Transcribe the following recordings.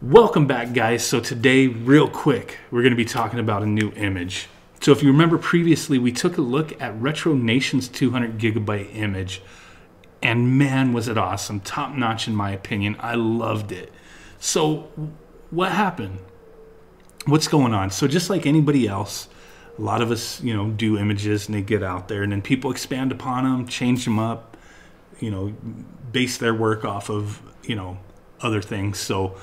Welcome back, guys. So, today, real quick, we're going to be talking about a new image. So, if you remember previously, we took a look at Retro Nation's 200 gigabyte image, and man, was it awesome! Top notch, in my opinion. I loved it. So, what happened? What's going on? So, just like anybody else, a lot of us, you know, do images and they get out there, and then people expand upon them, change them up, you know, base their work off of, you know, other things. So,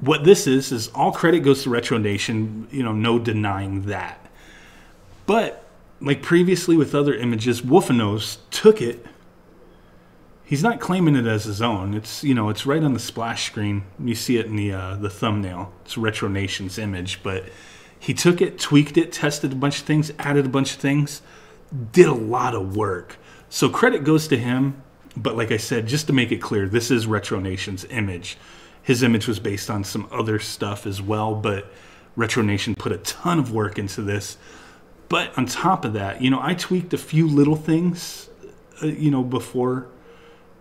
what this is is all credit goes to Retro Nation. You know, no denying that. But like previously with other images, Wolfanoz took it. He's not claiming it as his own. It's you know it's right on the splash screen. You see it in the uh, the thumbnail. It's Retro Nation's image, but he took it, tweaked it, tested a bunch of things, added a bunch of things, did a lot of work. So credit goes to him. But like I said, just to make it clear, this is Retro Nation's image his image was based on some other stuff as well, but Retro Nation put a ton of work into this. But on top of that, you know, I tweaked a few little things, uh, you know, before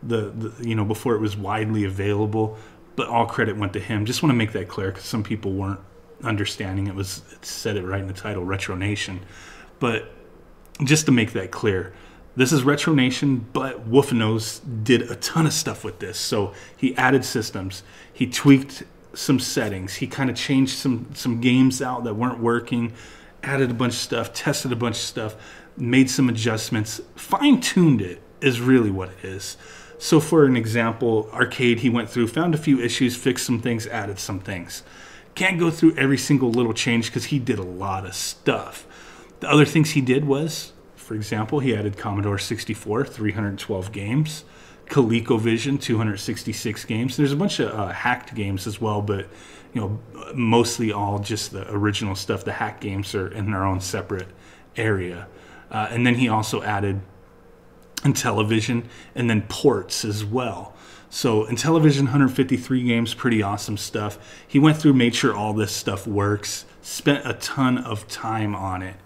the, the, you know, before it was widely available. But all credit went to him. Just want to make that clear because some people weren't understanding. It was it said it right in the title, Retro Nation. But just to make that clear, this is Retro Nation, but Wolfanoz did a ton of stuff with this. So he added systems, he tweaked some settings, he kind of changed some some games out that weren't working, added a bunch of stuff, tested a bunch of stuff, made some adjustments, fine tuned it is really what it is. So for an example, arcade he went through, found a few issues, fixed some things, added some things. Can't go through every single little change because he did a lot of stuff. The other things he did was for example, he added Commodore 64, 312 games, ColecoVision, 266 games. There's a bunch of uh, hacked games as well, but you know, mostly all just the original stuff. The hack games are in their own separate area. Uh, and then he also added Intellivision and then ports as well. So Intellivision, 153 games, pretty awesome stuff. He went through, made sure all this stuff works, spent a ton of time on it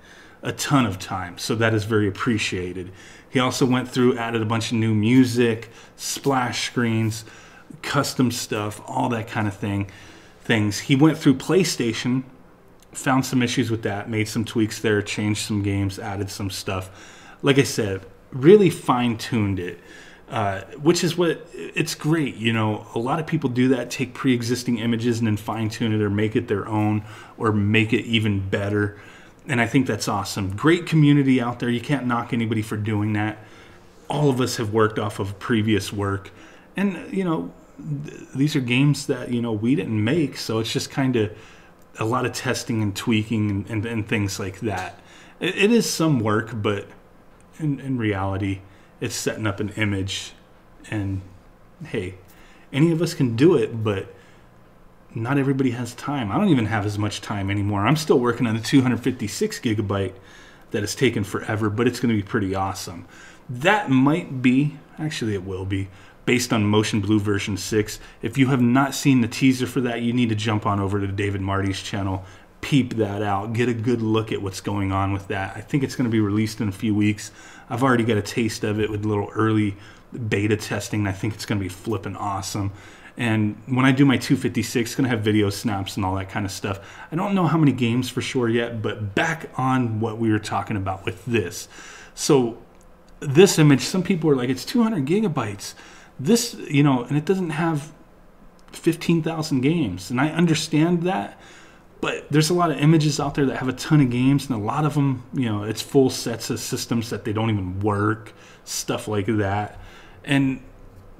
a ton of time. So that is very appreciated. He also went through, added a bunch of new music, splash screens, custom stuff, all that kind of thing. Things. He went through PlayStation, found some issues with that, made some tweaks there, changed some games, added some stuff. Like I said, really fine tuned it. Uh, which is what it's great. You know, a lot of people do that, take pre existing images and then fine tune it or make it their own or make it even better and I think that's awesome. Great community out there. You can't knock anybody for doing that. All of us have worked off of previous work, and you know, th- these are games that you know we didn't make, so it's just kind of a lot of testing and tweaking and, and, and things like that. It, it is some work, but in, in reality, it's setting up an image, and hey, any of us can do it, but not everybody has time. I don't even have as much time anymore. I'm still working on the 256 gigabyte that has taken forever, but it's going to be pretty awesome. That might be, actually, it will be, based on Motion Blue version 6. If you have not seen the teaser for that, you need to jump on over to David Marty's channel, peep that out, get a good look at what's going on with that. I think it's going to be released in a few weeks. I've already got a taste of it with a little early beta testing. I think it's going to be flipping awesome. And when I do my 256, it's going to have video snaps and all that kind of stuff. I don't know how many games for sure yet, but back on what we were talking about with this. So this image, some people are like, it's 200 gigabytes. This, you know, and it doesn't have 15,000 games. And I understand that. But there's a lot of images out there that have a ton of games, and a lot of them, you know, it's full sets of systems that they don't even work, stuff like that. And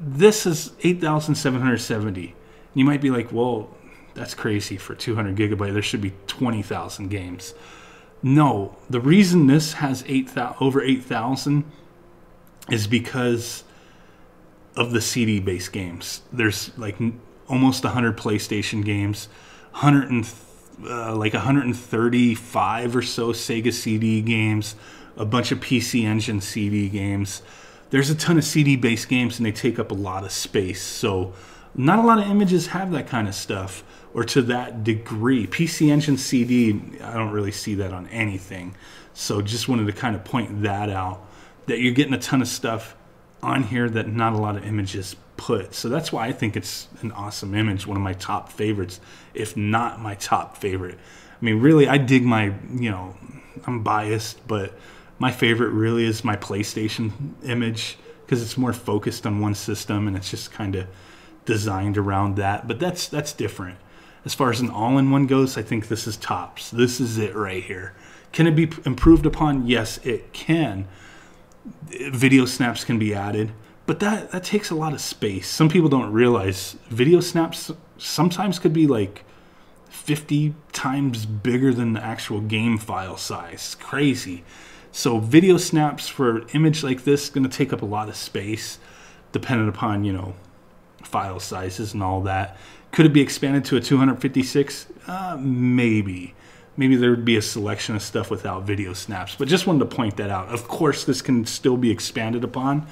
this is 8,770. You might be like, well, that's crazy for 200 gigabyte. There should be 20,000 games. No, the reason this has 8, over 8,000 is because of the CD based games. There's like almost 100 PlayStation games, 100 and, uh, like 135 or so Sega CD games, a bunch of PC Engine CD games there's a ton of CD based games and they take up a lot of space. So, not a lot of images have that kind of stuff or to that degree. PC Engine CD, I don't really see that on anything. So, just wanted to kind of point that out that you're getting a ton of stuff on here that not a lot of images put. So that's why I think it's an awesome image, one of my top favorites, if not my top favorite. I mean, really, I dig my, you know, I'm biased, but my favorite really is my PlayStation image because it's more focused on one system and it's just kind of designed around that. But that's that's different. As far as an all-in-one goes, I think this is tops. This is it right here. Can it be improved upon? Yes, it can. Video snaps can be added, but that that takes a lot of space. Some people don't realize video snaps sometimes could be like 50 times bigger than the actual game file size. crazy. So video snaps for an image like this going to take up a lot of space depending upon, you know, file sizes and all that. Could it be expanded to a 256? Uh, maybe. Maybe there would be a selection of stuff without video snaps, but just wanted to point that out. Of course, this can still be expanded upon.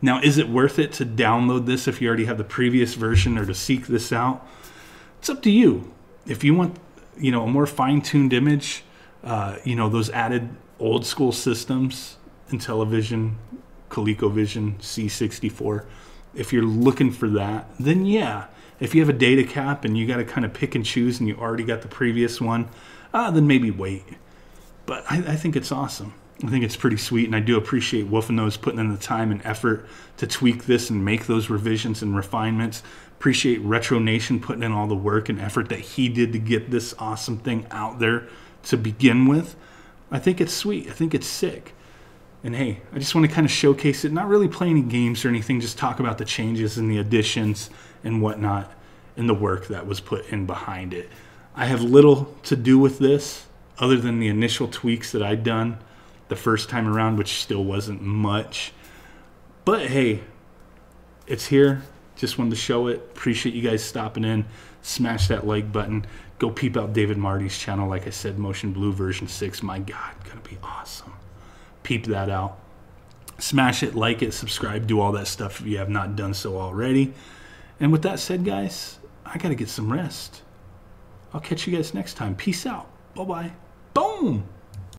Now, is it worth it to download this if you already have the previous version or to seek this out? It's up to you if you want, you know, a more fine-tuned image, uh, you know, those added old school systems, Intellivision, ColecoVision, C64. If you're looking for that, then yeah. If you have a data cap and you got to kind of pick and choose and you already got the previous one, uh, then maybe wait. But I, I think it's awesome. I think it's pretty sweet, and I do appreciate Wolfanoz putting in the time and effort to tweak this and make those revisions and refinements. Appreciate Retro Nation putting in all the work and effort that he did to get this awesome thing out there to begin with. I think it's sweet. I think it's sick. And hey, I just want to kind of showcase it, not really play any games or anything, just talk about the changes and the additions and whatnot and the work that was put in behind it. I have little to do with this other than the initial tweaks that I'd done the first time around, which still wasn't much. But hey, it's here. Just wanted to show it. Appreciate you guys stopping in. Smash that like button. Go peep out David Marty's channel. Like I said, Motion Blue version 6. My God, gonna be awesome. Peep that out. Smash it, like it, subscribe, do all that stuff if you have not done so already. And with that said, guys, I gotta get some rest. I'll catch you guys next time. Peace out. Bye bye. Boom.